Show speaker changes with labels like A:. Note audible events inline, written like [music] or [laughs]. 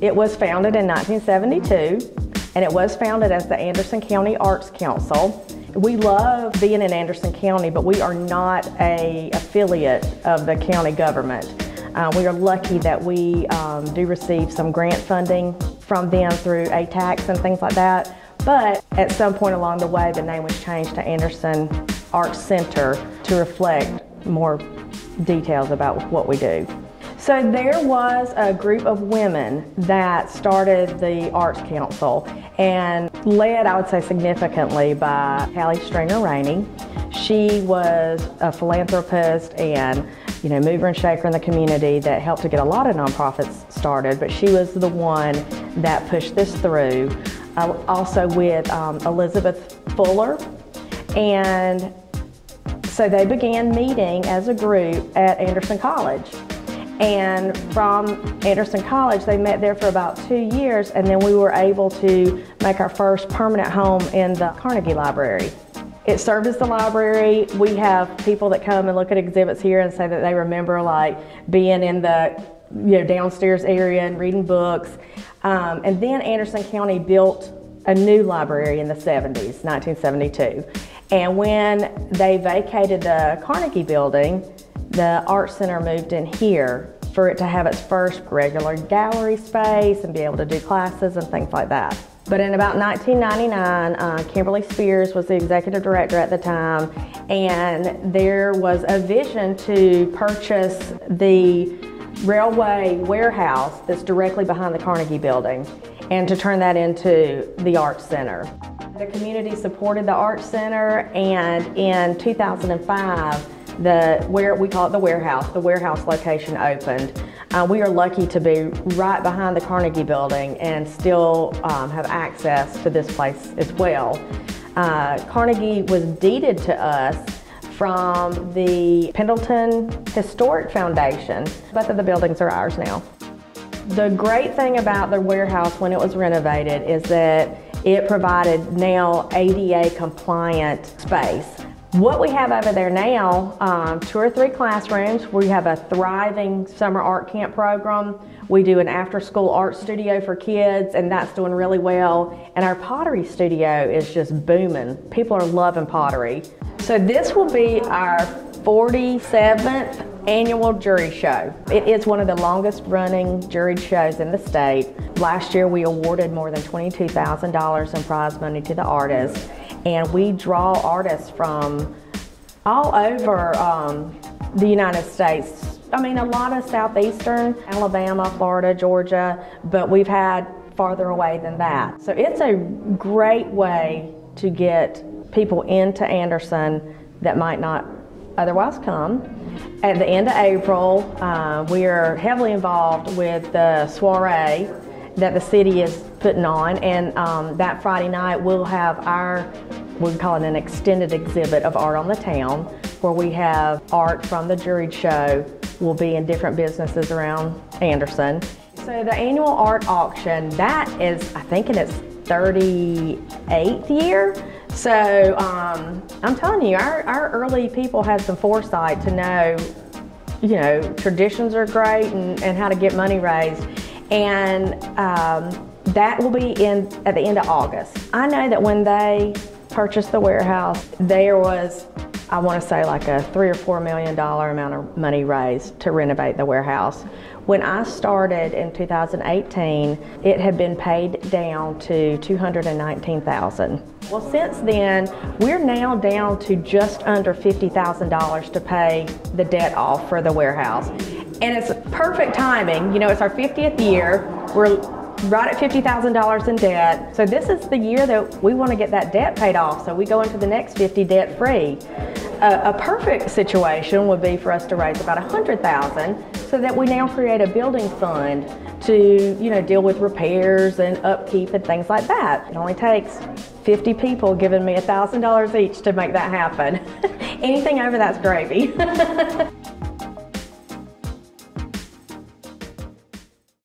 A: It was founded in 1972 and it was founded as the Anderson County Arts Council. We love being in Anderson County, but we are not a affiliate of the county government. Uh, we are lucky that we um, do receive some grant funding from them through ATAX and things like that. But at some point along the way, the name was changed to Anderson Arts Center to reflect more details about what we do. So there was a group of women that started the Arts Council and led, I would say, significantly by Callie Stringer Rainey. She was a philanthropist and you know, mover and shaker in the community that helped to get a lot of nonprofits started, but she was the one that pushed this through. Uh, also with um, Elizabeth Fuller. And so they began meeting as a group at Anderson College. And from Anderson College, they met there for about two years, and then we were able to make our first permanent home in the Carnegie Library. It served as the library. We have people that come and look at exhibits here and say that they remember like being in the you know downstairs area and reading books. Um, and then Anderson County built a new library in the 70s, 1972. And when they vacated the Carnegie building, the Art Center moved in here for it to have its first regular gallery space and be able to do classes and things like that. But in about 1999, uh, Kimberly Spears was the executive director at the time, and there was a vision to purchase the railway warehouse that's directly behind the Carnegie building and to turn that into the Art Center. The community supported the Art Center, and in 2005, the where we call it the warehouse, the warehouse location opened. Uh, we are lucky to be right behind the Carnegie building and still um, have access to this place as well. Uh, Carnegie was deeded to us from the Pendleton Historic Foundation. Both of the buildings are ours now. The great thing about the warehouse when it was renovated is that it provided now ADA compliant space. What we have over there now, um, two or three classrooms. We have a thriving summer art camp program. We do an after school art studio for kids, and that's doing really well. And our pottery studio is just booming. People are loving pottery. So, this will be our 47th annual jury show. It is one of the longest running juried shows in the state. Last year, we awarded more than $22,000 in prize money to the artists and we draw artists from all over um, the United States. I mean, a lot of southeastern, Alabama, Florida, Georgia, but we've had farther away than that. So it's a great way to get people into Anderson that might not otherwise come. At the end of April, uh, we are heavily involved with the soiree that the city is putting on, and um, that Friday night we'll have our we call it an extended exhibit of art on the town, where we have art from the juried show will be in different businesses around Anderson. So the annual art auction that is I think in its 38th year. So um, I'm telling you, our, our early people had some foresight to know, you know, traditions are great and, and how to get money raised. And um, that will be in at the end of August. I know that when they purchased the warehouse, there was, I want to say, like a three or four million dollar amount of money raised to renovate the warehouse. When I started in 2018, it had been paid down to 219,000. Well, since then, we're now down to just under $50,000 to pay the debt off for the warehouse. And it's perfect timing. You know, it's our 50th year. We're right at $50,000 in debt. So this is the year that we want to get that debt paid off. So we go into the next 50 debt free. a perfect situation would be for us to raise about 100,000 so that we now create a building fund to, you know, deal with repairs and upkeep and things like that. It only takes 50 people giving me $1,000 each to make that happen. [laughs] Anything over that's gravy. [laughs]